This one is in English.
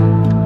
Bye.